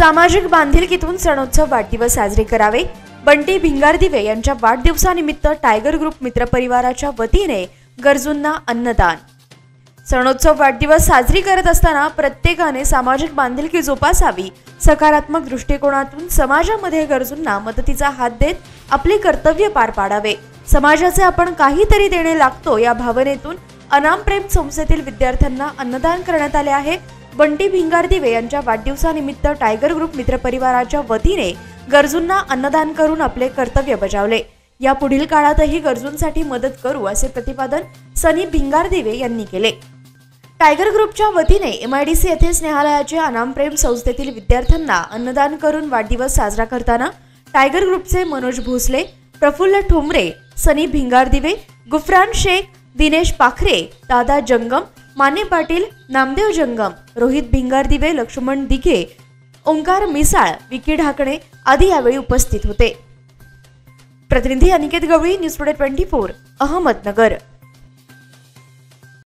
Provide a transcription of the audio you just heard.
सामाजिक बांधिलकीतून सणोत्सव वाढदिवस साजरे करावे? बंटी भिंगारदिवे यांच्या वाढदिवसानिमित्त टायगर ग्रुप मित्रपरिवाराच्या वतीने गरजूंना अन्नदान. सणोत्सव वाढदिवस साजरी करत असताना प्रत्येकाने सामाजिक बांधिलकी जोपासावी सकारात्मक दृष्टिकोनातून समाजामध्ये गरजूंना मदतीचा हात देत आपले कर्तव्य पार पाडावे. समाजाचे आपण काहीतरी देणे लागतो या भावनेतून अनामप्रेम संस्थेतील विद्यार्थ्यांना अन्नदान करण्यात आले आहे. बंटी भिंगारदिवे यांच्या वाढदिवसानिमित्त टायगर ग्रुप मित्रपरिवाराच्या वतीने गरजूंना अन्नदान करून आपले कर्तव्य बजावले. या पुढील काळातही गरजूंसाठी मदत करू असे प्रतिपादन सनी भिंगारदिवे यांनी केले. टायगर ग्रुपच्या वतीने एम आय डी सी येथे स्नेहालयाचे अनामप्रेम संस्थेतील विद्यार्थ्यांना अन्नदान करून वाढदिवस साजरा करताना टायगर ग्रुपचे मनोज भोसले प्रफुल्ल ठोंबरे सनी भिंगारदिवे गुफरान शेख दिनेश पाखरे दादा जंगम माने पाटील नामदेव जंगम रोहित भिंगारदिवे लक्ष्मण दिघे ओंकार मिसाळ विकी ढाकणे आदी यावेळी उपस्थित होते. प्रतिनिधी Aniket Gawali news today twenty four Ahmednagar.